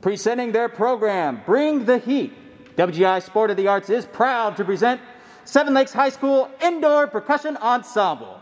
Presenting their program, Bring the Heat, WGI Sport of the Arts is proud to present Seven Lakes High School Indoor Percussion Ensemble.